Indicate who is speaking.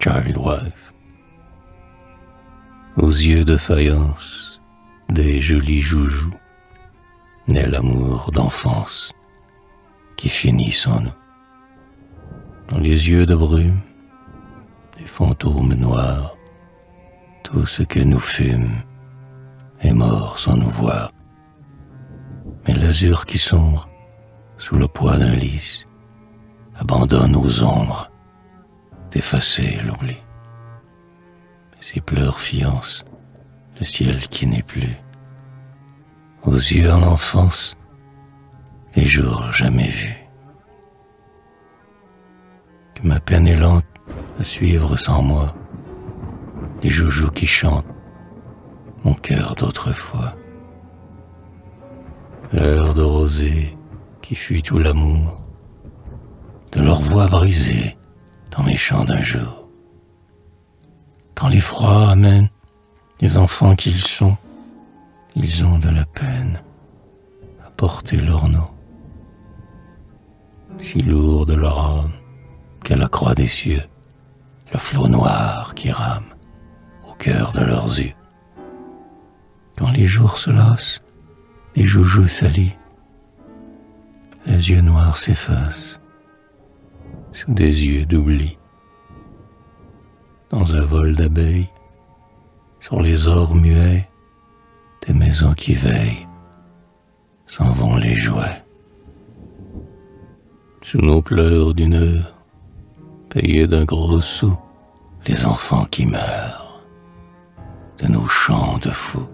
Speaker 1: Child Wife. Aux yeux de faïence, des jolis joujoux, naît l'amour d'enfance qui finit sans nous. Dans les yeux de brume, des fantômes noirs, tout ce que nous fûmes est mort sans nous voir. Mais l'azur qui sombre, sous le poids d'un lys, abandonne aux ombres d'effacer l'oubli. Ses pleurs fiancent le ciel qui n'est plus. Aux yeux en enfance, des jours jamais vus. Que ma peine est lente à suivre sans moi les joujoux qui chantent mon cœur d'autrefois. L'heure de rosée qui fuit tout l'amour, de leur voix brisée dans mes chants d'un jour. Quand les froids amènent les enfants qu'ils sont, ils ont de la peine à porter nom. Si lourd de leur âme qu'à la croix des cieux, le flot noir qui rame au cœur de leurs yeux. Quand les jours se lassent, les joujoux salis, les yeux noirs s'effacent sous des yeux d'oubli. Dans un vol d'abeilles, sur les ors muets, des maisons qui veillent, s'en vont les jouets. Sous nos pleurs d'une heure, payés d'un gros sou, les enfants qui meurent, de nos chants de fous.